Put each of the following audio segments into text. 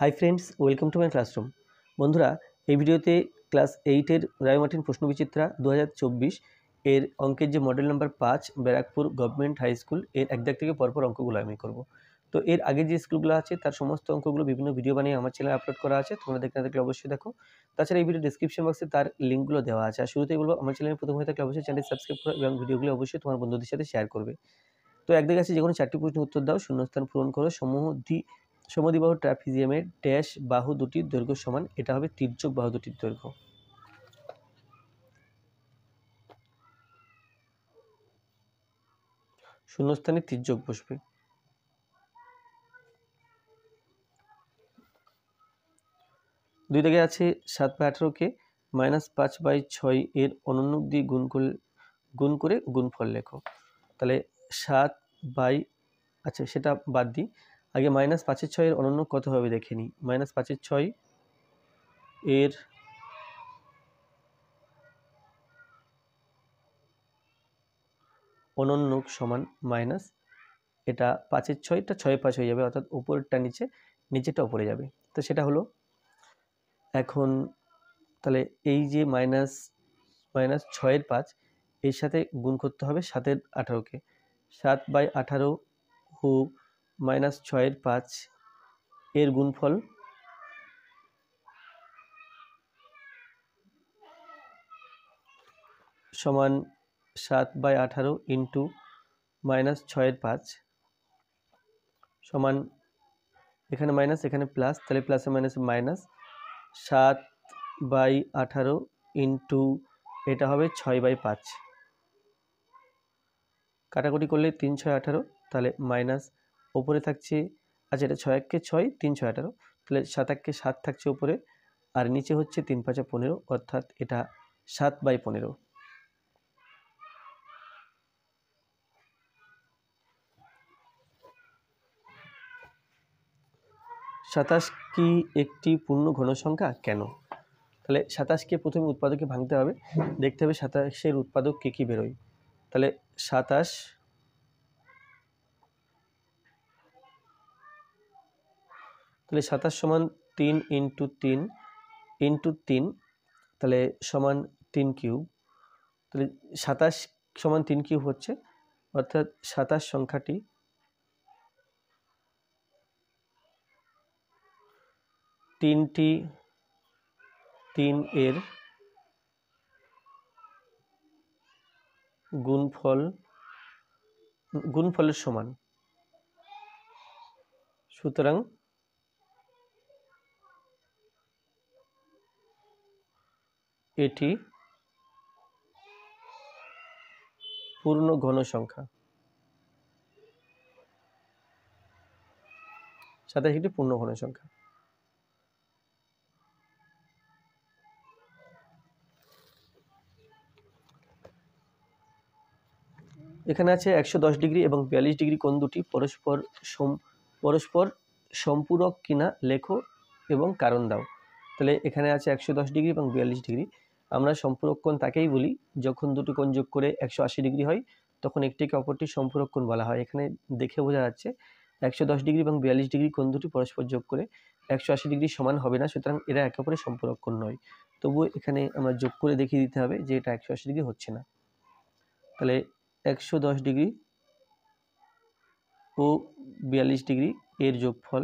Hi friends, welcome to my classroom. বন্ধুরা, এই ভিডিওতে ক্লাস এইটের রায়মার্টিন প্রশ্নবিচিত্রা দু হাজার চব্বিশ এর অঙ্কের যে মডেল নাম্বার পাঁচ, ব্যারাকপুর গভর্নমেন্ট হাই স্কুলের এক দাগ থেকে পরপর অঙ্কগুলো আমি করব। তো এর আগে যে স্কুলগুলো আছে, তার সমস্ত অঙ্কগুলো বিভিন্ন ভিডিও বানিয়ে আমার চ্যানেলে আপলোড করা আছে, তোমরা দেখতে না থাকলে অবশ্যই দেখো। তাছাড়া এই ভিডিও ডিসক্রিপশন বক্সে তার লিঙ্কগুলো দেওয়া আছে। আর শুরুতেই বলব, আমার চ্যানেলে প্রথম হয়ে থাকলে অবশ্যই চ্যানেল সাবস্ক্রাইব করো এবং ভিডিওগুলো অবশ্যই তোমার বন্ধুদের সাথে শেয়ার করবে। তো একদিকে আছে যে কোনো চারটি প্রশ্নের উত্তর দাও, শূন্যস্থান পূরণ করো, সমূহ দ্বি সমদ্বিবাহু ট্রাপিজিয়ামের ড্যাশ বাহু দুটির দৈর্ঘ্য সমান, এটা হবে তির্যক বাহু দুটির দৈর্ঘ্য। শূন্যস্থানে তির্যক বসবে। দুই দিকে আছে সাত বাই আঠারোকে মাইনাস পাঁচ বাই ছয় এর অনন্য দিয়ে গুণ করে গুণ করে গুণফল লেখো। তাহলে সাত বাই আচ্ছা সেটা বাদ দিই। আগে মাইনাস পাঁচের ছয়ের অনন্য কত হবে দেখে নিই? মাইনাস পাঁচের ছয় এর অনন্য সমান মাইনাস এটা পাঁচের ছয়টা ছয় পাঁচ হয়ে যাবে, অর্থাৎ উপরটা নিচে নিচেটা উপরে যাবে। তো সেটা হলো, এখন তাহলে এই যে মাইনাস মাইনাস ছয়ের পাঁচ, এর সাথে গুণ করতে হবে সাতের আঠারোকে। সাত বাই আঠারো হু মাইনাস ছয়ের পাঁচ এর গুণফল সমান সাত বাই আঠারো ইন্টু মাইনাস ছয়ের পাঁচ সমান এখানে মাইনাস, এখানে প্লাস, তাহলে প্লাসে মাইনাসে, মাইনাস সাত বাই আঠারো ইন্টু এটা হবে ছয় বাই পাঁচ। কাটাকুটি করলে তিন, ছয়, আঠারো, তাহলে মাইনাস ওপরে থাকছে আচ্ছা এটা ছয় এককে ছয়, তিন ছয় আঠারো। তাহলে সাত এককে সাত থাকছে উপরে, আর নিচে হচ্ছে তিন পাঁচা পনেরো, অর্থাৎ এটা সাত বাই পনেরো। সাতাশ কি একটি পূর্ণ ঘনসংখ্যা? কেন? তাহলে সাতাশকে প্রথমে উৎপাদকে ভাঙতে হবে। দেখতে হবে সাতাশের উৎপাদক কী কী বেরোয়। তাহলে সাতাশ তাহলে সাতাশ সমান তিন ইন্টু তিন ইন্টু তিন, তাহলে সমান তিন কিউব। তাহলে সাতাশ সমান তিন কিউব হচ্ছে, অর্থাৎ সাতাশ সংখ্যাটি তিনটি তিন এর গুণফল, গুণফলের সমান। সুতরাং এটি পূর্ণ ঘন সংখ্যা। সাতাশ একটি পূর্ণ ঘন সংখ্যা। এখানে আছে একশো দশ ডিগ্রি এবং বিয়াল্লিশ ডিগ্রি কোণ দুটি। পরস্পর সম, পরস্পর সম্পূরক কিনা লেখো এবং কারণ দাও। তাহলে এখানে আছে একশো দশ ডিগ্রি এবং বিয়াল্লিশ ডিগ্রি। আমরা সম্পূরক কোণ তাকেই বলি, যখন দুটি কোণ যোগ করে একশো আশি ডিগ্রি হয়, তখন একটিকে অপরটি সম্পূরক কোণ বলা হয়। এখানে দেখে বোঝা যাচ্ছে, একশো দশ ডিগ্রি এবং বিয়াল্লিশ ডিগ্রি কোণ দুটি পরস্পর যোগ করে একশো আশি ডিগ্রি সমান হবে না, সুতরাং এরা একে অপরের সম্পূরক কোণ নয়। তবুও এখানে আমরা যোগ করে দেখিয়ে দিতে হবে যে এটা একশো আশি ডিগ্রি হচ্ছে না। তাহলে একশো দশ ডিগ্রি ও বিয়াল্লিশ ডিগ্রি এর যোগফল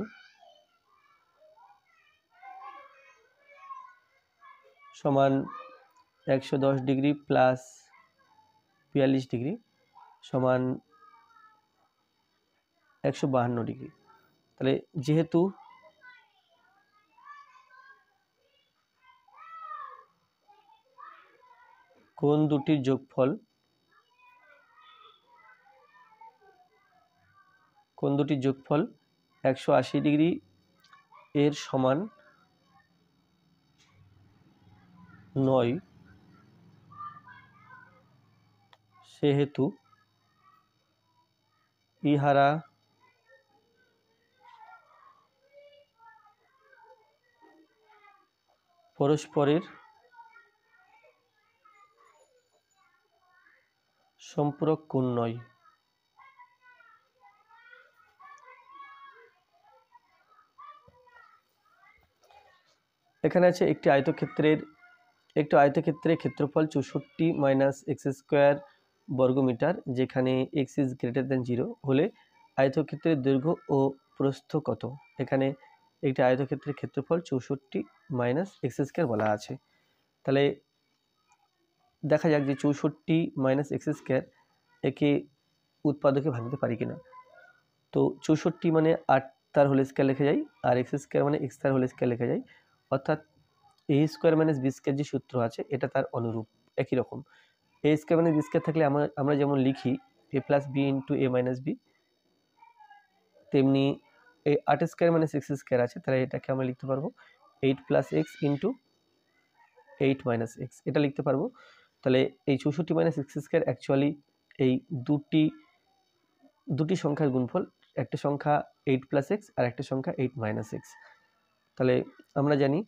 সমান একশো দশ ডিগ্রি প্লাস বিয়াল্লিশ ডিগ্রি সমান একশো বাহান্ন ডিগ্রি। তাহলে যেহেতু কোন দুটির যোগফল কোন দুটির যোগফল একশো আশি ডিগ্রি এর সমান নয়। সেহেতু ইহারা পরস্পরের সম্পর্ক কোণ নয়। এখানে আছে একটি আয়তক্ষেত্রের একটি আয়তক্ষেত্রের ক্ষেত্রফল চৌষট্টি মাইনাস এক্স স্কোয়ার বর্গমিটার, যেখানে x is greater than zero হলে আয়তক্ষেত্রের দৈর্ঘ্য ও প্রস্থ কত? এখানে একটি আয়তক্ষেত্রের ক্ষেত্রফল চৌষট্টি মাইনাস এক্স স্কোয়ার বলা আছে। তাহলে দেখা যাক যে চৌষট্টি মাইনাস এক্স স্কোয়ার একে উৎপাদকে ভাঙতে পারি কিনা। তো চৌষট্টি মানে আট তার হোল স্কোয়ার লেখা যায় আর এক্স স্কোয়ার মানে এক্স তার হোল স্কোয়ার লেখা যায় অর্থাৎ a square minus b square যে সূত্র আছে, এটা তার অনুরূপ, একই রকম। A square minus b square থাকলে আমরা আমরা যেমন লিখি a plus b into a minus b তেমনি এই আট স্কোয়ার মাইনাস এক্স স্কোয়ার আছে, তাহলে এটাকে আমরা লিখতে পারব eight plus x into eight minus x এটা লিখতে পারব। তাহলে এই চৌষট্টি মাইনাস এক্স স্কোয়ার অ্যাকচুয়ালি এই দুটি দুটি সংখ্যার গুণফল, একটা সংখ্যা এইট প্লাস এক্স আর একটা সংখ্যা এইট মাইনাস এক্স তাহলে আমরা জানি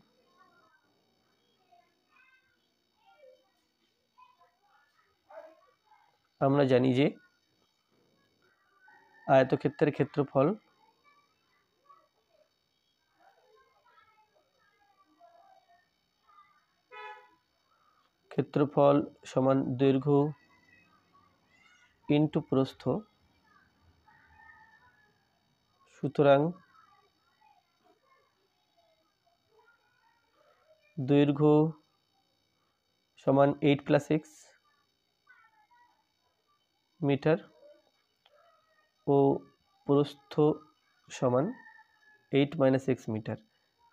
আমরা জানি যে আয়তক্ষেত্রের ক্ষেত্রফল ক্ষেত্রফল সমান দৈর্ঘ্য ইন্টু প্রস্থ। সুতরাং দৈর্ঘ্য সমান এইট প্লাস এক্স মিটার ও প্রস্থ সমান এইট মাইনাস এক্স মিটার।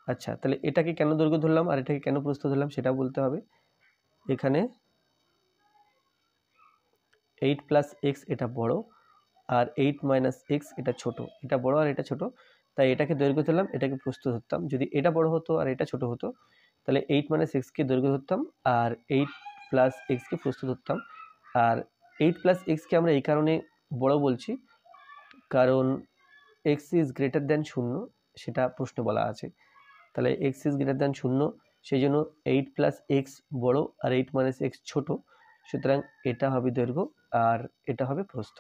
আচ্ছা তাহলে এটাকে কেন দৈর্ঘ্য ধরলাম আর এটাকে কেন প্রস্থ ধরলাম সেটা বলতে হবে। এখানে এইট প্লাস এক্স এটা বড় আর এইট মাইনাস এক্স এটা ছোট। এটা বড় আর এটা ছোট। তাই এটাকে দৈর্ঘ্য ধরলাম, এটাকে প্রস্থ ধরতাম। যদি এটা বড় হতো আর এটা ছোট হতো, তাহলে এইট মাইনাস এক্সকে দৈর্ঘ্য ধরতাম আর এইট প্লাস এক্সকে প্রস্থ ধরতাম। আর এইট প্লাস এক্সকে আমরা এই কারণে বড় বলছি। কারণ এক্স ইজ গ্রেটার দ্যান শূন্য, সেটা প্রশ্ন বলা আছে। তাহলে এক্স ইজ গ্রেটার দ্যান শূন্য, সেই জন্য এইট প্লাস এক্স বড়ো আর এইট মাইনাস এক্স ছোটো। সুতরাং এটা হবে দৈর্ঘ্য আর এটা হবে প্রস্থ।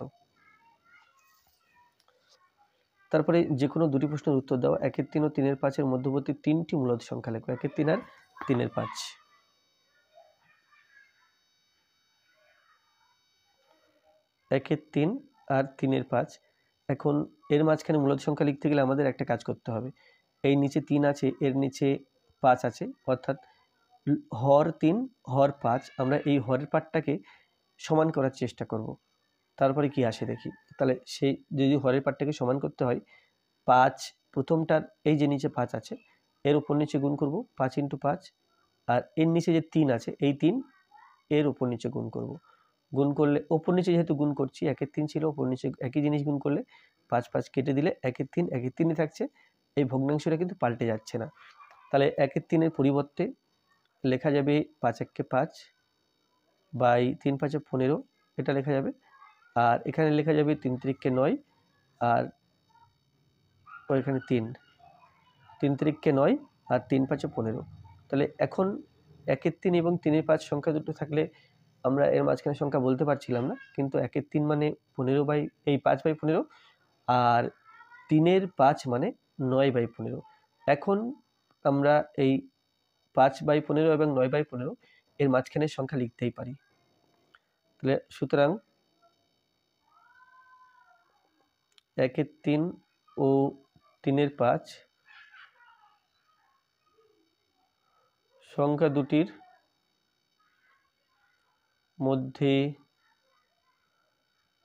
তারপরে যে কোনো দুটি প্রশ্নের উত্তর দাও। একের তিন ও তিনের পাঁচের মধ্যবর্তী তিনটি মূলত সংখ্যা লেখো। একের তিন আর তিনের পাঁচ। একের তিন আর তিনের পাঁচ। এখন এর মাঝখানে মূলত সংখ্যা লিখতে গেলে আমাদের একটা কাজ করতে হবে। এই নিচে তিন আছে, এর নিচে পাঁচ আছে, অর্থাৎ হর তিন, হর পাঁচ, আমরা এই হরের পাটটাকে সমান করার চেষ্টা করব। তারপরে কি আসে দেখি? তাহলে সেই যদি হরের পাটটাকে সমান করতে হয়, পাঁচ প্রথমটার এই যে নিচে পাঁচ আছে, এর উপর নিচে গুণ করব, পাঁচ ইন্টু পাঁচ, আর এর নিচে যে তিন আছে, এই তিন এর উপর নিচে গুণ করব। গুণ করলে ওপর নিচে যেহেতু গুণ করছি, একের তিন ছিল ওপর নিচে একই জিনিস গুণ করলে পাঁচ পাঁচ কেটে দিলে একের তিন, একের তিনই থাকছে, এই ভগ্নাংশটা কিন্তু পাল্টে যাচ্ছে না। তাহলে একের তিনের পরিবর্তে লেখা যাবে পাঁচ এককে পাঁচ বাই তিন পাঁচে পনেরো, এটা লেখা যাবে। আর এখানে লেখা যাবে তিন তিরিককে নয়, আর ওইখানে তিন। তিন তিরিককে নয় আর তিন পাঁচে পনেরো। তাহলে এখন একের তিন এবং তিনের পাঁচ সংখ্যা দুটো থাকলে আমরা এর মাঝখানে সংখ্যা বলতে পারছিলাম না, কিন্তু একের তিন মানে পনেরো বাই, এই পাঁচ বাই পনেরো, আর তিনের পাঁচ মানে নয় বাই পনেরো। এখন আমরা এই পাঁচ বাই পনেরো এবং নয় বাই পনেরো এর মাঝখানের সংখ্যা লিখতেই পারি। তাহলে সুতরাং একের তিন ও তিনের পাঁচ, সংখ্যা দুটির মধ্যে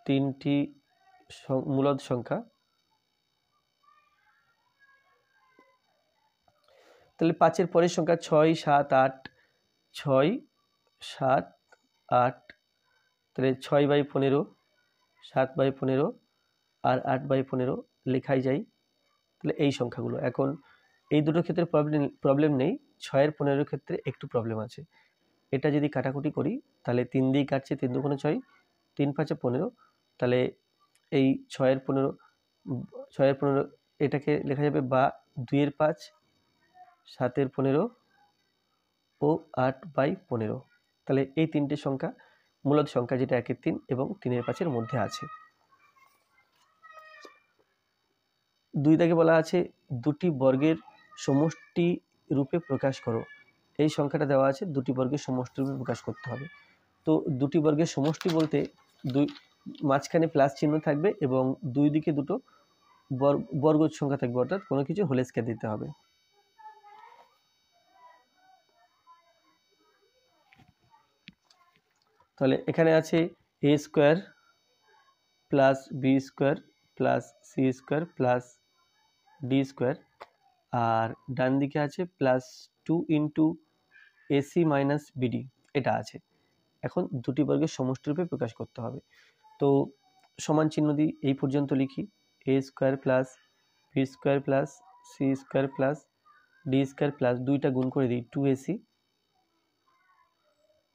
তিনটি মূলদ সংখ্যা। তাহলে পাঁচের পরের সংখ্যা ছয়, সাত, আট, ছয়, সাত, আট। তাহলে ছয় বাই পনেরো, সাত বাই পনেরো আর আট বাই পনেরো লেখাই যায় তাহলে এই সংখ্যাগুলো। এখন এই দুটো ক্ষেত্রে প্রবলেম প্রবলেম নেই, ছয়ের পনেরোর ক্ষেত্রে একটু প্রবলেম আছে। এটা যদি কাটাকুটি করি, তাহলে তিন দিয়ে কাটছে, তিন দুগুণে ছয়, তিন পাঁচে পনেরো, তাহলে এই ছয়ের পনেরো ছয়ের পনেরো, এটাকে লেখা যাবে বা দুইয়ের পাঁচ, সাতের পনেরো ও আট বাই পনেরো। তাহলে এই তিনটে সংখ্যা মূলত সংখ্যা যেটা একের তিন এবং তিনের পাঁচের মধ্যে আছে। দুই দাগে বলা আছে, দুটি বর্গের সমষ্টি রূপে প্রকাশ করো। এই সংখ্যাটা দেওয়া আছে, দুটি বর্গের সমষ্টিরূপে প্রকাশ করতে হবে। তো দুটি বর্গের সমষ্টি বলতে দুই, মাঝখানে প্লাস চিহ্ন থাকবে এবং দুই দিকে দুটো বর্গ সংখ্যা থাকবে, অর্থাৎ কোনো কিছু হোল স্কোয়ার দিতে হবে। তাহলে এখানে আছে a square plus b square plus c square plus d square আর ডান দিকে আছে plus two into a c minus b d এটা আছে। এখন দুটি বর্গের সমষ্টিরূপে প্রকাশ করতে হবে। তো সমান চিহ্ন দিই এই পর্যন্ত লিখি। A square plus b square plus c square plus d square plus দুইটা গুণ করে দিই two a c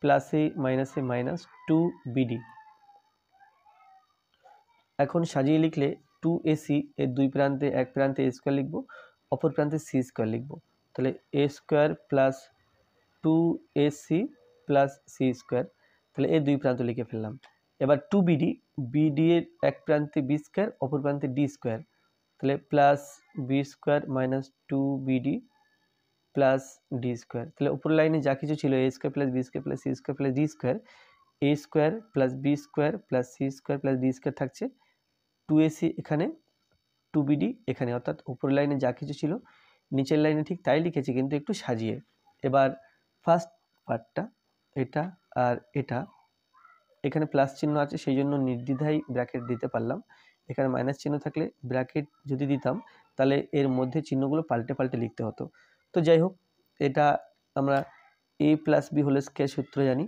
plus a minus a minus two b d এখন সাজিয়ে লিখলে টু এসি এর দুই প্রান্তে এক প্রান্তে এ স্কোয়ার লিখব, অপর প্রান্তে সি স্কোয়ার লিখব। তাহলে a square plus two a c plus c square তাহলে এর দুই প্রান্ত লিখে ফেললাম। এবার টু বিডি বিডি এর এক প্রান্তে বি স্কোয়ার অপর প্রান্তে ডি স্কোয়ার তাহলে plus b square minus two b d plus d square তাহলে উপর লাইনে যা কিছু ছিল a square plus b square plus c square plus d square a square plus b square plus c square plus d square থাকছে। Two AC এখানে two BD এখানে। অর্থাৎ উপর লাইনে যা কিছু ছিল, নিচের লাইনে ঠিক তাই লিখেছি, কিন্তু একটু সাজিয়ে। এবার ফার্স্ট পার্টটা এটা আর এটা। এখানে প্লাস চিহ্ন আছে সেই জন্য নির্দ্বিধায় ব্র্যাকেট দিতে পারলাম। এখানে মাইনাস চিহ্ন থাকলে ব্র্যাকেট যদি দিতাম, তাহলে এর মধ্যে চিহ্নগুলো পাল্টে পাল্টে লিখতে হতো। তো যাই হোক, এটা আমরা a plus b whole square সূত্র জানি।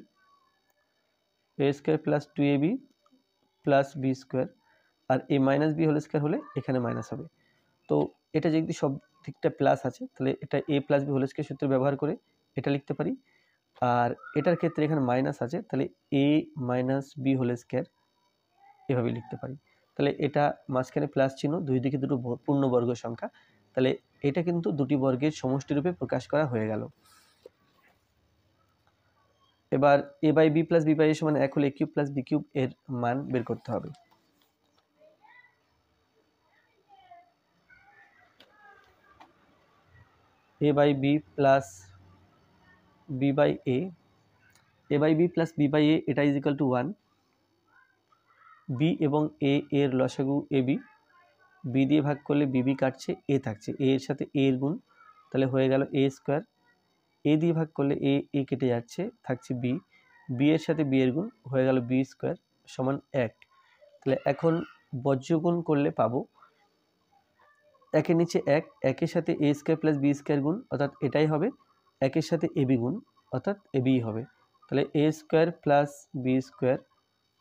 A square plus two a b plus b square R a minus b whole square হলে এখানে মাইনাস হবে। তো এটা যদি সব দিকটা প্লাস আছে, তাহলে এটা a plus b whole square সূত্র ব্যবহার করে এটা লিখতে পারি। আর এটার ক্ষেত্রে এখানে মাইনাস আছে, তাহলে A minus B whole square এভাবে লিখতে পারি। তাহলে এটা মাঝখানে প্লাস চিহ্ন, দুই দিকে দুটো পূর্ণবর্গ সংখ্যা। তাহলে এটা কিন্তু দুটি বর্গের সমষ্টিরূপে প্রকাশ করা হয়ে গেল। এবার a by b plus b by a সমান এক হলে a cube plus b cube এর মান বের করতে হবে। A by b plus b by a a by b plus b by a এটা is equal to one b এবং এ এর লসাগু এ বি বি দিয়ে ভাগ করলে বিবি কাটছে এ থাকছে এ এর সাথে এ এর গুণ, তাহলে হয়ে গেল এ স্কোয়ার এ দিয়ে ভাগ করলে এ এ কেটে যাচ্ছে, থাকছে বি বি এর সাথে বি এর গুণ, হয়ে গেল বি স্কোয়ার সমান এক. তাহলে এখন বজ্রগুণ করলে পাবো একের নিচে এক, একের সাথে a square plus b square গুণ, অর্থাৎ এটাই হবে একের সাথে এ বি গুণ, অর্থাৎ এ বি হবে। তাহলে a square plus b square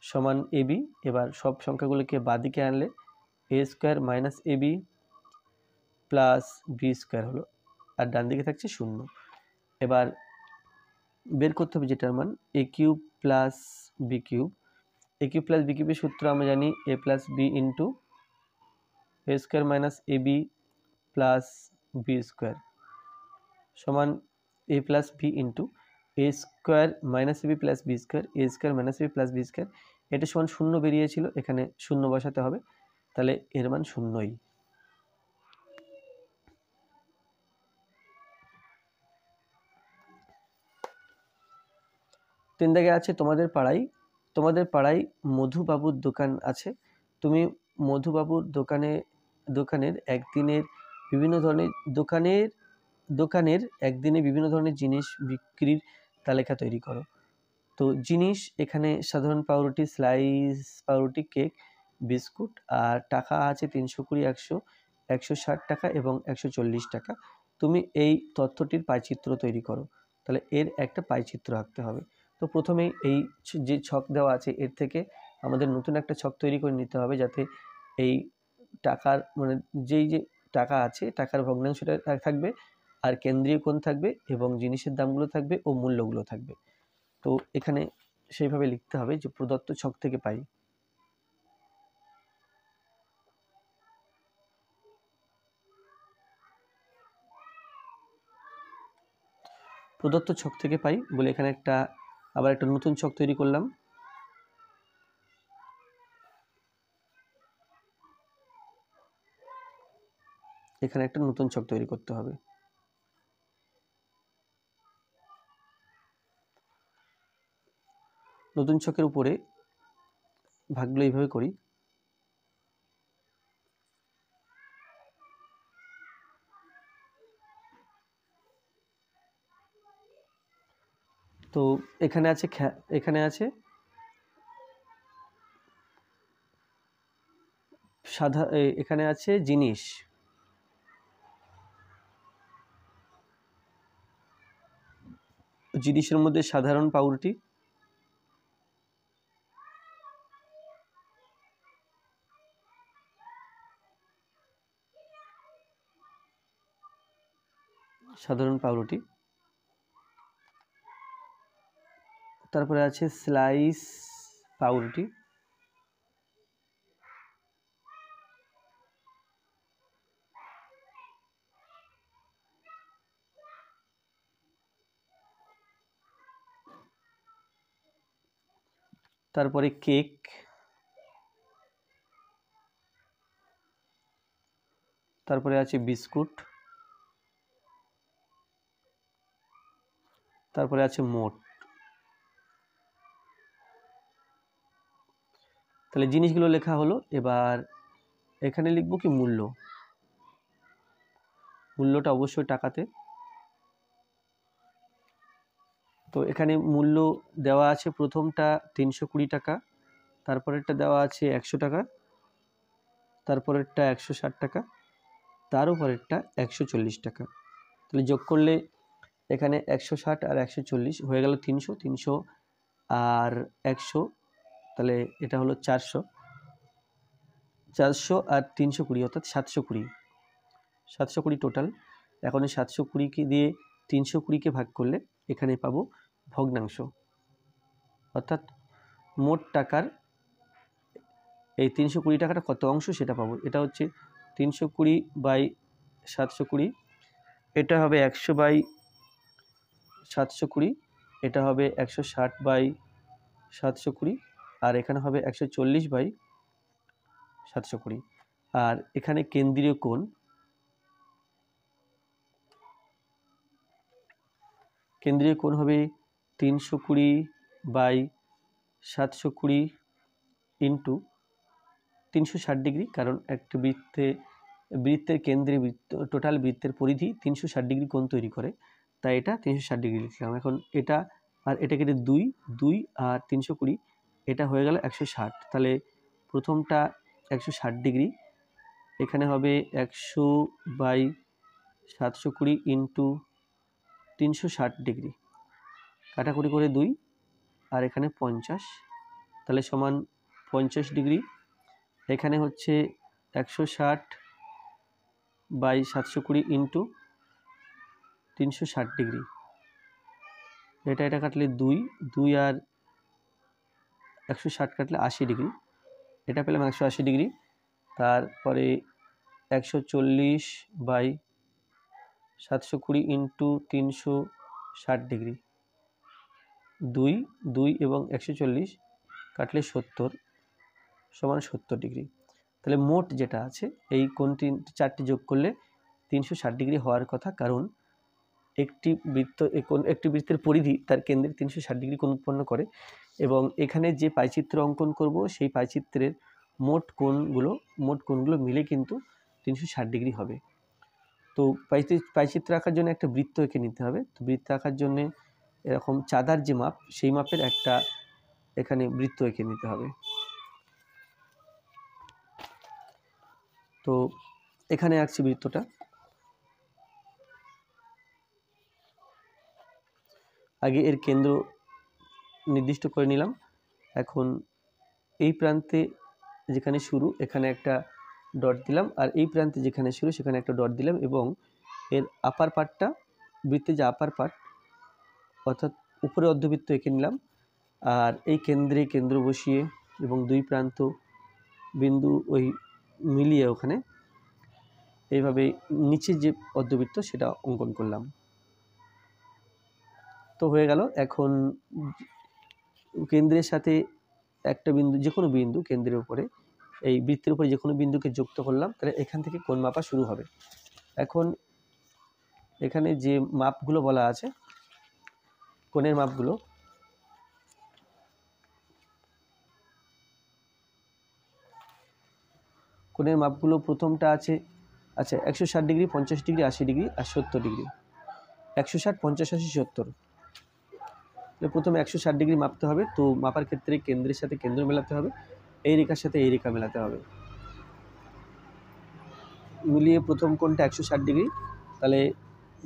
সমান এ বি, এবার সব সংখ্যাগুলোকে বাদিকে আনলে a square minus a b plus b square হলো, আর ডান দিকে থাকছে শূন্য। এবার বের করতে হবে যেটার মান, a cube plus b cube. A cube plus b কিউবের সূত্র আমরা জানি, a plus b into a square minus a b plus b square সমান b into a square minus a b plus b square a square minus a b plus b square এটা সমান শূন্য বেরিয়েছিল, এখানে শূন্য বসাতে হবে, তাহলে এর মান শূন্যই। তিন দাগে আছে তোমাদের পাড়ায় তোমাদের পাড়ায় মধুবাবুর দোকান আছে, তুমি মধুবাবুর দোকানে, দোকানের একদিনের বিভিন্ন ধরনের দোকানের দোকানের একদিনে বিভিন্ন ধরনের জিনিস বিক্রির তালিকা তৈরি করো। তো জিনিস এখানে সাধারণ পাউরুটি স্লাইস পাউরুটি কেক বিস্কুট আর টাকা আছে তিনশো কুড়ি, একশো একশো ষাট টাকা এবং একশো চল্লিশ টাকা। তুমি এই তথ্যটির পাইচিত্র তৈরি করো। তাহলে এর একটা পাইচিত্র আঁকতে হবে। তো প্রথমেই এই যে ছক দেওয়া আছে এর থেকে আমাদের নতুন একটা ছক তৈরি করে নিতে হবে যাতে এই টাকার মানে যেই যে টাকা আছে, টাকার ভগ্নাংশটা থাকবে আর কেন্দ্রীয় কোণ থাকবে এবং জিনিসের দামগুলো থাকবে ও মূল্যগুলো থাকবে। তো এখানে সেইভাবে লিখতে হবে যে প্রদত্ত ছক থেকে পাই। প্রদত্ত ছক থেকে পাই বলে এখানে একটা আবার একটা নতুন ছক তৈরি করলাম। এখানে একটা নতুন ছক তৈরি করতে হবে। নতুন ছকের উপরে ভাগগুলো এইভাবে করি। তো এখানে আছে এখানে আছে সাধা এখানে আছে জিনিস। জিনিসের মধ্যে সাধারণ পাউরুটি সাধারণ পাউরুটি। তারপরে আছে স্লাইস পাউরুটি। তারপরে কেক তারপরে আছে বিস্কুট তারপরে আছে মোট। তাহলে জিনিসগুলো লেখা হলো, এবার এখানে লিখব কি মূল্য? মূল্যটা অবশ্যই টাকাতে। তো এখানে মূল্য দেওয়া আছে প্রথমটা তিনশো কুড়ি টাকা, তারপরেরটা দেওয়া আছে একশো টাকা, তারপরেরটা একশো ষাট টাকা তার উপরেরটা একশো চল্লিশ টাকা। তাহলে যোগ করলে এখানে একশো ষাট আর একশো চল্লিশ হয়ে গেল তিনশো তিনশো আর একশো, তাহলে এটা হলো চারশো। চারশো আর তিনশো কুড়ি, অর্থাৎ সাতশো কুড়ি। সাতশো কুড়ি টোটাল এখন এই সাতশো কুড়িকে দিয়ে তিনশো কুড়িকে ভাগ করলে এখানে পাবো ভগ্নাংশ। অর্থাৎ মোট টাকার এই তিনশো কুড়ি টাকাটা কত অংশ সেটা পাবো। এটা হচ্ছে তিনশো কুড়ি বাই সাতশো কুড়ি। এটা হবে একশো বাই সাতশো কুড়ি, এটা হবে একশো ষাট বাই সাতশো কুড়ি আর এখানে হবে একশো চল্লিশ বাই সাতশো কুড়ি। আর এখানে কেন্দ্রীয় কোণ কেন্দ্রীয় কোণ হবে তিনশো কুড়ি বাই সাতশো কুড়ি ইন্টু তিনশো ষাট ডিগ্রি, কারণ একটা বৃত্তে, বৃত্তের কেন্দ্রে বৃত্ত, টোটাল বৃত্তের পরিধি তিনশো ষাট ডিগ্রি কোণ তৈরি করে। তাই এটা তিনশো ষাট ডিগ্রি লিখলাম। এখন এটা আর এটা কেটে দুই দুই আর তিনশো কুড়ি, এটা হয়ে গেল একশো ষাট। তাহলে প্রথমটা একশো ষাট ডিগ্রি এখানে হবে একশো বাই সাতশো কুড়ি ইন্টু তিনশো ষাট ডিগ্রি কাটাকুটি করে দুই, আর এখানে পঞ্চাশ। তাহলে সমান পঞ্চাশ ডিগ্রি এখানে হচ্ছে একশো ষাট বাই সাতশো কুড়ি ইন্টু তিনশো ষাট ডিগ্রি। এটা এটা কাটলে দুই দুই আর একশো ষাট কাটলে আশি ডিগ্রি। এটা পেলাম একশো আশি ডিগ্রি। তারপরে একশো চল্লিশ বাই সাতশো কুড়ি ইন্টু তিনশো ষাট ডিগ্রি। দুই দুই এবং একশো চল্লিশ কাটলে সত্তর সমান সত্তর ডিগ্রি। তাহলে মোট যেটা আছে, এই কোন তিন চারটি যোগ করলে তিনশো ষাট ডিগ্রি হওয়ার কথা। কারণ একটি বৃত্ত একটি বৃত্তের পরিধি তার কেন্দ্রে তিনশো ষাট ডিগ্রি কোণ উৎপন্ন করে এবং এখানে যে পাইচিত্র অঙ্কন করব সেই পাইচিত্রের মোট কোণগুলো মোট কোণগুলো মিলে কিন্তু তিনশো ষাট ডিগ্রি হবে। তো পাইচিত্র আঁকার জন্য একটা বৃত্ত এঁকে নিতে হবে। তো বৃত্ত আঁকার জন্যে এরকম চাঁদার যে মাপ, সেই মাপের একটা এখানে বৃত্ত এঁকে নিতে হবে। তো এখানে আঁকছি বৃত্তটা। আগে এর কেন্দ্র নির্দিষ্ট করে নিলাম। এখন এই প্রান্তে যেখানে শুরু, এখানে একটা ডট দিলাম। আর এই প্রান্তে যেখানে শুরু, সেখানে একটা ডট দিলাম এবং এর আপার পার্টটা বৃত্তে যে আপার পার্ট অর্থাৎ উপরে অর্ধবৃত্ত এঁকে নিলাম। আর এই কেন্দ্রে কেন্দ্র বসিয়ে এবং দুই প্রান্ত বিন্দু ওই মিলিয়ে ওখানে, এইভাবে নিচে যে অর্ধবৃত্ত, সেটা অঙ্কন করলাম। তো হয়ে গেল। এখন কেন্দ্রের সাথে একটা বিন্দু, যে কোনো বিন্দু কেন্দ্রের উপরে, এই বৃত্তের উপরে যে কোনো বিন্দুকে যুক্ত করলাম, তাহলে এখান থেকে কোন মাপা শুরু হবে। এখন এখানে যে মাপগুলো বলা আছে, কোণের মাপগুলো কোণের মাপগুলো প্রথমটা আছে আচ্ছা একশো ষাট ডিগ্রি, পঞ্চাশ ডিগ্রি, আশি ডিগ্রি, আর সত্তর ডিগ্রি। একশো ষাট, পঞ্চাশ, আশি, সত্তর। প্রথমে একশো ষাট ডিগ্রি মাপতে হবে, তো মাপার ক্ষেত্রে কেন্দ্রের সাথে কেন্দ্র মেলাতে হবে, এই রেখার সাথে এই রেখা মেলাতে হবে। মিলিয়ে প্রথম কোণটা একশো ষাট ডিগ্রি, তাহলে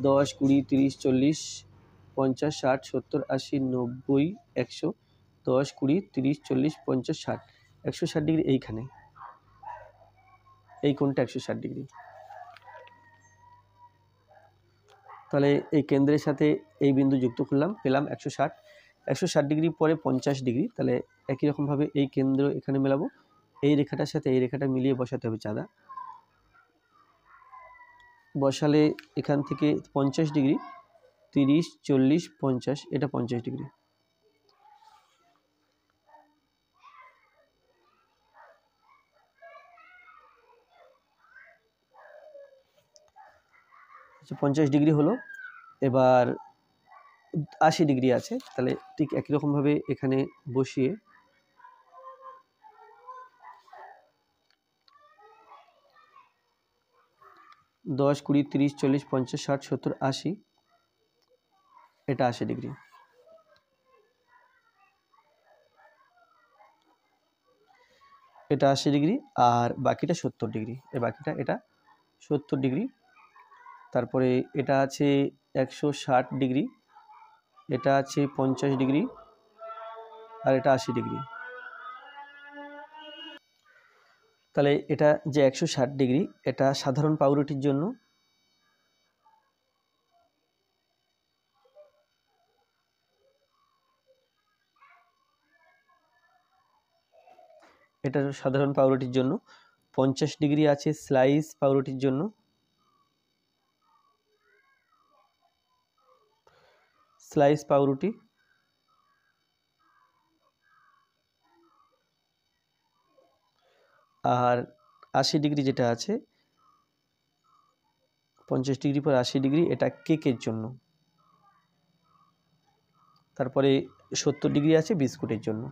দশ, কুড়ি, তিরিশ, চল্লিশ, পঞ্চাশ, ষাট, সত্তর, আশি, নব্বই, একশো, দশ, কুড়ি, তিরিশ, চল্লিশ, পঞ্চাশ, ষাট। একশো ষাট ডিগ্রি এইখানে। এই কোণটা একশো ষাট ডিগ্রি। তাহলে এই কেন্দ্রের সাথে এই বিন্দু যুক্ত করলাম, পেলাম একশো ষাট। একশো ষাট ডিগ্রি পরে পঞ্চাশ ডিগ্রি, তাহলে একই রকমভাবে এই কেন্দ্র এখানে মেলাবো। এই রেখাটার সাথে এই রেখাটা মিলিয়ে বসাতে হবে চাঁদা। বসালে এখান থেকে পঞ্চাশ ডিগ্রি, তিরিশ, চল্লিশ, পঞ্চাশ, এটা পঞ্চাশ ডিগ্রি। পঞ্চাশ ডিগ্রি হলো, এবার আশি ডিগ্রি আছে, তাহলে ঠিক একই রকমভাবে এখানে বসিয়ে দশ কুড়ি তিরিশ চল্লিশ পঞ্চাশ ষাট সত্তর আশি, এটা আশি ডিগ্রি। এটা আশি ডিগ্রি আর বাকিটা সত্তর ডিগ্রি, এ বাকিটা এটা সত্তর ডিগ্রি তারপরে এটা আছে একশো ষাট ডিগ্রি, এটা আছে পঞ্চাশ ডিগ্রি আর এটা আশি ডিগ্রি। তাহলে এটা যে একশো ষাট ডিগ্রি, এটা সাধারণ পাউরুটির জন্য এটা সাধারণ পাউরুটির জন্য। পঞ্চাশ ডিগ্রি আছে স্লাইস পাউরুটির জন্য। স্লাইস পাউরুটি। আর আশি ডিগ্রি যেটা আছে, পঞ্চাশ ডিগ্রি পর আশি ডিগ্রি, এটা কেকের জন্য। তারপরে সত্তর ডিগ্রি আছে বিস্কুটের জন্য।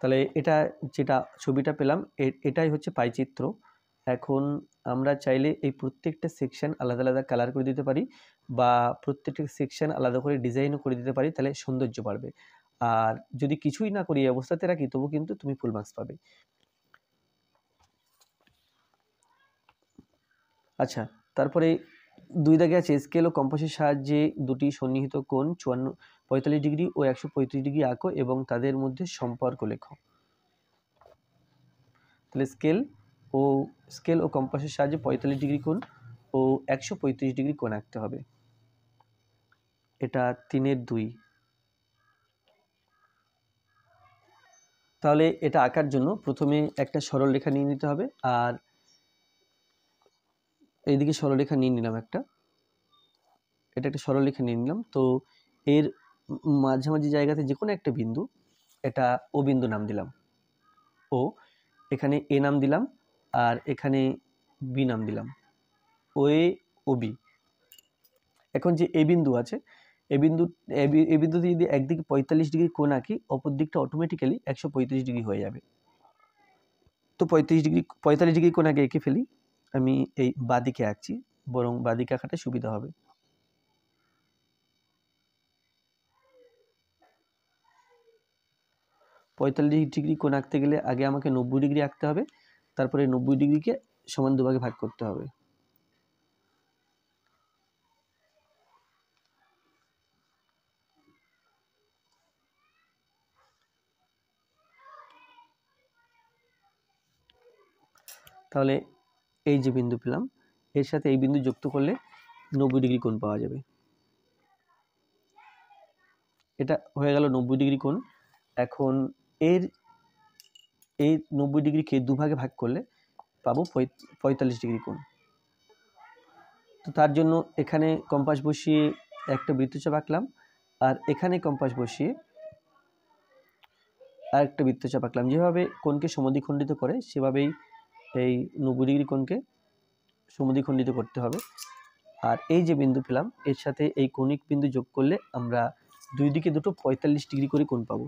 তাহলে এটা যেটা ছবিটা পেলাম এটাই হচ্ছে পাইচিত্র। এখন আমরা চাইলে এই প্রত্যেকটা সেকশন আলাদা আলাদা কালার করে দিতে পারি বা প্রত্যেকটা সেকশন আলাদা করে ডিজাইনও করে দিতে পারি, তাহলে সৌন্দর্য বাড়বে। আর যদি কিছুই না করি এই অবস্থাতে রাখি তবু কিন্তু তুমি ফুল মার্কস পাবে। আচ্ছা তারপরে দুই দাগে আছে স্কেল ও কম্পাসের সাহায্যে দুটি সন্নিহিত কোণ, চুয়ান্ন, পঁয়তাল্লিশ ডিগ্রি ও একশো পঁয়ত্রিশ ডিগ্রি আঁকো এবং তাদের মধ্যে সম্পর্ক লেখো। তাহলে স্কেল ও স্কেল ও কম্পাসের সাহায্যে পঁয়তাল্লিশ ডিগ্রি কোণ ও একশো পঁয়ত্রিশ ডিগ্রি কোণ আঁকতে হবে। এটা তিনের দুই। তাহলে এটা আঁকার জন্য প্রথমে একটা সরল রেখা নিয়ে নিতে হবে আর এইদিকে সরলরেখা নিয়ে নিলাম একটা। এটা একটা সরলরেখা নিয়ে নিলাম। তো এর মাঝামাঝি জায়গাতে যে কোনো একটা বিন্দু, এটা ও বিন্দু নাম দিলাম। ও, এখানে এ নাম দিলাম। আর এখানে বি নাম দিলাম। ও এ ও বি এখন যে এ বিন্দু আছে এ বিন্দু এ বিন্দুতে যদি একদিকে পঁয়তাল্লিশ ডিগ্রি কোণ আঁকি, অপর দিকটা অটোমেটিক্যালি একশো পঁয়ত্রিশ ডিগ্রি হয়ে যাবে। তো পঁয়ত্রিশ ডিগ্রি, পঁয়তাল্লিশ ডিগ্রি কোণ আগে এঁকে ফেলি, আমি এই বাদিকে আঁকছি, বরং বাদিকে আঁকাটা সুবিধা হবে। পঁয়তাল্লিশ ডিগ্রি কোণ আঁকতে গেলে আগে আমাকে নব্বই ডিগ্রি আঁকতে হবে তারপরে নব্বই ডিগ্রিকে সমান দুভাগে ভাগ করতে হবে। তাহলে এই যে বিন্দু পেলাম, এর সাথে এই বিন্দু যুক্ত করলে নব্বই ডিগ্রি কোণ পাওয়া যাবে। এটা হয়ে গেল নব্বই ডিগ্রি কোণ। এখন এর এই নব্বই ডিগ্রিকে দুভাগে ভাগ করলে পাবো পঁয়তাল্লিশ ডিগ্রি কোণ। তো তার জন্য এখানে কম্পাস বসিয়ে একটা বৃত্তচাপ আঁকলাম, আর এখানে কম্পাস বসিয়ে আর একটা বৃত্তচাপ আঁকলাম। যেভাবে কোণকে সমদ্বিখণ্ডিত করে, সেভাবেই এই নব্বই ডিগ্রি কোণকে সমদ্বিখণ্ডিত করতে হবে। আর এই যে বিন্দু পেলাম, এর সাথে এই কৌণিক বিন্দু যোগ করলে আমরা দুই দিকে দুটো পঁয়তাল্লিশ ডিগ্রি করে কোণ পাবো।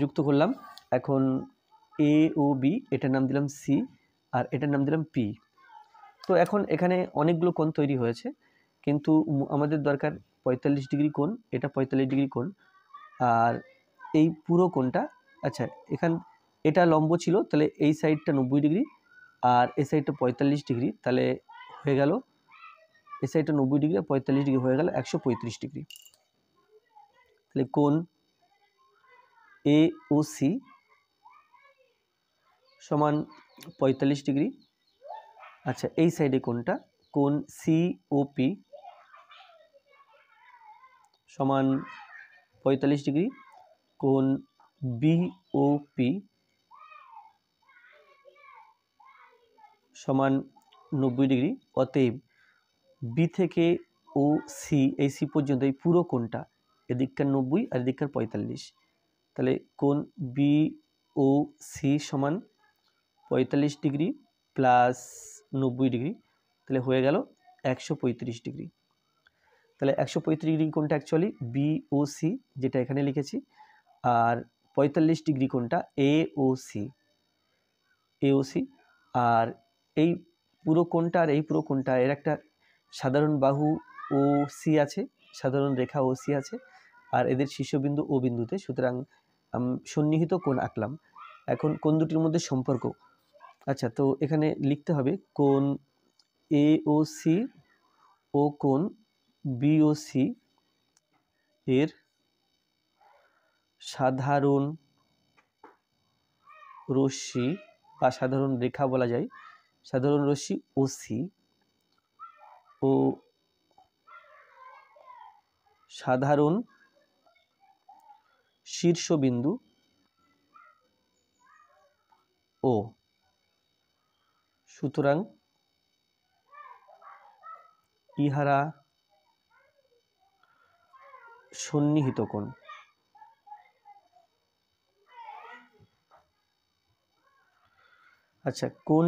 যুক্ত করলাম। এখন এ ও বি এটার নাম দিলাম সি আর এটার নাম দিলাম পি তো এখন এখানে অনেকগুলো কোণ তৈরি হয়েছে, কিন্তু আমাদের দরকার পঁয়তাল্লিশ ডিগ্রি কোণ, এটা পঁয়তাল্লিশ ডিগ্রি কোণ। আর এই পুরো কোণটা আচ্ছা এখান, এটা লম্ব ছিল, তাহলে এই সাইডটা নব্বই ডিগ্রি আর এই সাইডটা পঁয়তাল্লিশ ডিগ্রি, তাহলে হয়ে গেল, এই সাইডটা নব্বই ডিগ্রি আর পঁয়তাল্লিশ ডিগ্রি হয়ে গেল একশো পঁয়ত্রিশ ডিগ্রি। তাহলে কোণ এ ও সি সমান পঁয়তাল্লিশ ডিগ্রি। আচ্ছা এই সাইডে কোনটা? কোন সি ও পি সমান পঁয়তাল্লিশ ডিগ্রি। কোন বি ও পি সমান নব্বই ডিগ্রি। অতএব বি থেকে ও সি, এই সি পর্যন্ত, এই পুরো কোনটা এদিককার নব্বই আর এদিককার পঁয়তাল্লিশ। তাহলে কোন বি ও সি সমান পঁয়তাল্লিশ ডিগ্রি প্লাস নব্বই ডিগ্রি, তাহলে হয়ে গেল একশো পঁয়ত্রিশ ডিগ্রি। তাহলে একশো পঁয়ত্রিশ ডিগ্রি কোনটা অ্যাকচুয়ালি বি ও সি যেটা এখানে লিখেছি, আর পঁয়তাল্লিশ ডিগ্রি কোনটা এ ও সি এ ও সি আর এই পুরো কোনটা আর এই পুরো কোনটা এর একটা সাধারণ বাহু ও সি আছে, সাধারণ রেখা ও সি আছে, আর এদের শীর্ষবিন্দু ও বিন্দুতে, সুতরাং সন্নিহিত কোণ আঁকলাম। এখন কোন দুটির মধ্যে সম্পর্ক? আচ্ছা তো এখানে লিখতে হবে কোন এ ও সি ও কোন বি ও সি এর সাধারণ রশ্মি বা সাধারণ রেখা বলা যায়। সাধারণ রশ্মি ও সি ও সাধারণ শীর্ষবিন্দু ও। সুতরাং ইহারা সন্নিহিত কোণ। আচ্ছা কোন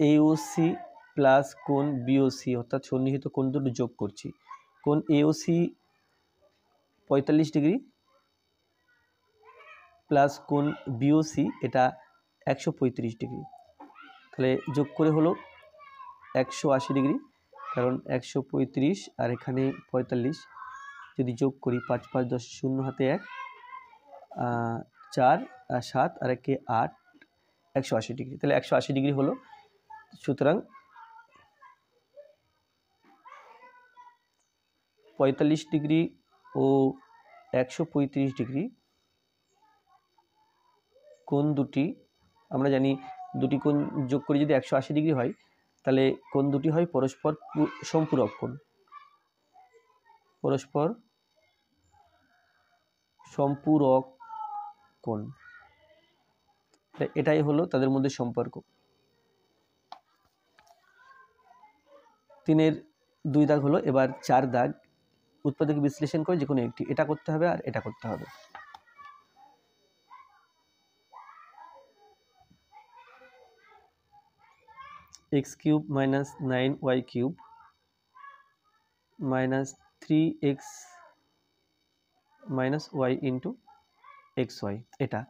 এওসি প্লাস কোন বিওসি অর্থাৎ সন্নিহিত কোণ দুটো যোগ করছি। কোন এওসি পঁয়তাল্লিশ ডিগ্রি প্লাস কোন বিওসি এটা একশো পঁয়ত্রিশ ডিগ্রি। তাহলে যোগ করে হলো একশো আশি ডিগ্রি, কারণ একশো পঁয়ত্রিশ আর এখানে পঁয়তাল্লিশ। যদি যোগ করি পাঁচ পাঁচ দশ শূন্য হাতে এক চার সাত আর একে আট, একশো আশি ডিগ্রি। তাহলে একশো আশি ডিগ্রি হলো, সুতরাং পঁয়তাল্লিশ ডিগ্রি ও একশো পঁয়ত্রিশ ডিগ্রি কোন দুটি, আমরা জানি দুটি কোণ যোগ করে যদি একশো আশি ডিগ্রি হয়, তাহলে কোন দুটি হয় পরস্পর সম্পূরক কোণ। পরস্পর সম্পূরক কোণ। এটাই হলো তাদের মধ্যে সম্পর্ক। তিনের দুই দাগ হলো, এবার চার দাগ উৎপাদক বিশ্লেষণ করে যে কোনো একটি, এটা করতে হবে আর এটা করতে হবে। X cube minus nine y cube minus three x minus y into x y, এটা।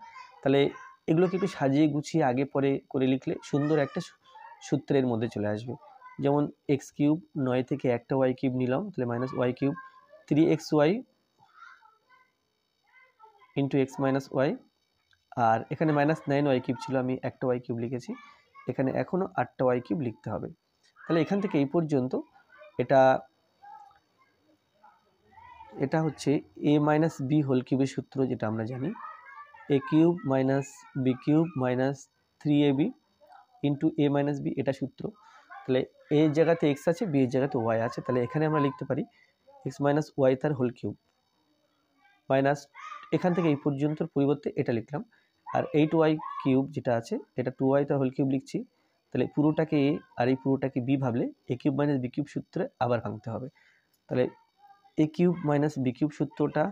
তাহলে এগুলোকে একটু সাজিয়ে গুছিয়ে আগে পরে করে লিখলে সুন্দর একটা সূত্রের মধ্যে চলে আসবে। যেমন এক্স কিউব নয় থেকে একটা ওয়াই কিউব নিলাম, তাহলে minus y cube three x y into x minus y, আর এখানে মাইনাস নাইন ওয়াই কিউব ছিল, আমি একটা ওয়াই কিউব লিখেছি। এখানে এখনও আটটা ওয়াই কিউব লিখতে হবে। তাহলে এখান থেকে এই পর্যন্ত এটা এটা হচ্ছে এ মাইনাস বি হোল কিউবের সূত্র যেটা আমরা জানি। A cube minus b cube minus three a b into a minus b এটা সূত্র। তাহলে এ জায়গাতে এক্স আছে বি এর জায়গাতে ওয়াই আছে। তাহলে এখানে আমরা লিখতে পারি এক্স মাইনাস ওয়াই তার হোল কিউব মাইনাস এখান থেকে এই পর্যন্তর পরিবর্তে এটা লিখলাম। আর এইট ওয়াই কিউব যেটা আছে, এটা টু ওয়াই তার হোল কিউব লিখছি। তাহলে পুরোটাকে এ আর এই পুরোটাকে বি ভাবলে a cube minus b cube সূত্রে আবার ভাঙতে হবে। তাহলে a cube minus b cube সূত্রটা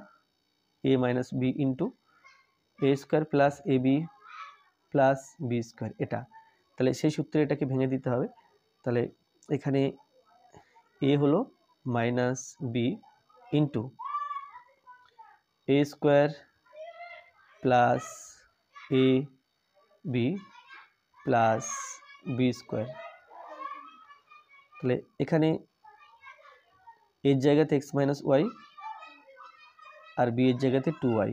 a minus b into a square plus a b plus b square এটা। তাহলে সেই সূত্রে এটাকে ভেঙে দিতে হবে। তাহলে এখানে এ হলো minus b into a square plus a b plus b square তাহলে এখানে এর জায়গাতে এক্স মাইনাস ওয়াই আর বি এর জায়গাতে টু ওয়াই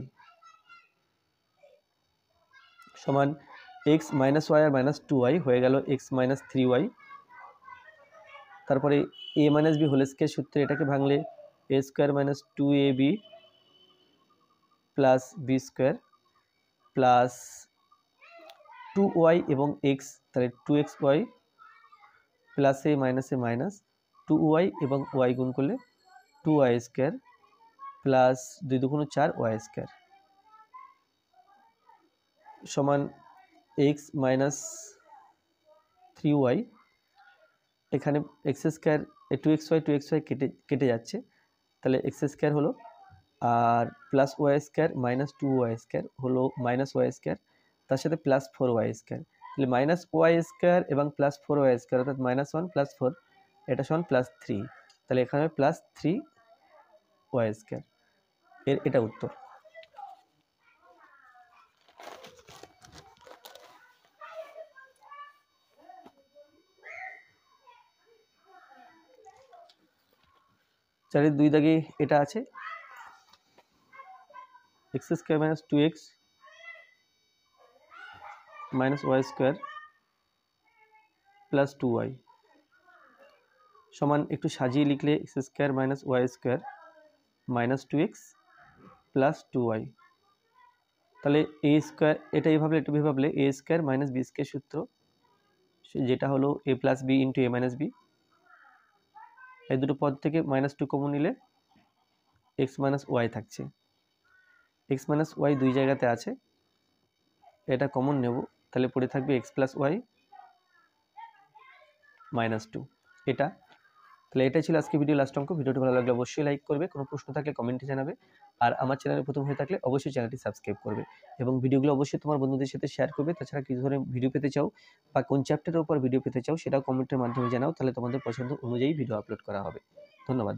সমান এক্স মাইনাস ওয়াই আর মাইনাস টু ওয়াই হয়ে গেল এক্স মাইনাস থ্রি ওয়াই তারপরে a minus b whole square সূত্রে এটাকে ভাঙলে a square minus two a b plus b square plus two y এবং এক্স তাহলে two x y plus a minus a minus two y এবং Y গুণ করলে two Y square plus দুই দুগুণ চার ওয়াই স্কোয়ার সমান এক্স মাইনাস থ্রি ওয়াই এখানে x square two x y two x y কেটে কেটে যাচ্ছে। তাহলে এক্স স্কোয়ার হলো আর plus y square minus two y square হলো মাইনাস ওয়াই স্কোয়ার তার সাথে প্লাস ফোর ওয়াই স্কোয়ার তাহলে মাইনাস ওয়াই স্কোয়ার এবং প্লাস ফোর ওয়াই স্কোয়ার অর্থাৎ মাইনাস ওয়ান প্লাস ফোর এটা সমান প্লাস থ্রি তাহলে এখানে প্লাস থ্রি ওয়াই স্কোয়ার এর, এটা উত্তর। চারের দুই দাগে এটা আছে। Minus two x minus y square plus two y সমান একটু সাজিয়ে লিখলে minus y square minus two x plus two y তাহলে এ স্কোয়ার এটা এইভাবে একটু ভাবলে a square minus b square সূত্র যেটা হলো a plus b into a minus b এই দুটো পদ থেকে মাইনাস টু কমন নিলে এক্স মাইনাস ওয়াই থাকছে। এক্স মাইনাস ওয়াই দুই জায়গাতে আছে, এটা কমন নেব, তাহলে পড়ে থাকবে x plus y minus two এটা। তাহলে এটাই ছিল আজকে ভিডিও লাস্ট অঙ্ক ভিডিওটি ভালো লাগলে অবশ্যই লাইক করবে, কোনো প্রশ্ন থাকলে কমেন্টে জানাবে, আর আমার চ্যানেলে প্রথম হয়ে থাকলে অবশ্যই চ্যানেলটি সাবস্ক্রাইব করবে, এবং ভিডিওগুলো অবশ্যই তোমার বন্ধুদের সাথে শেয়ার করবে। তাছাড়া কী ধরনের ভিডিও পেতে চাও বা কোন চ্যাপ্টারের উপর ভিডিও পেতে চাও, সেটাও কমেন্টের মাধ্যমে জানাও, তাহলে তোমাদের পছন্দ অনুযায়ী ভিডিও আপলোড করা হবে। ধন্যবাদ।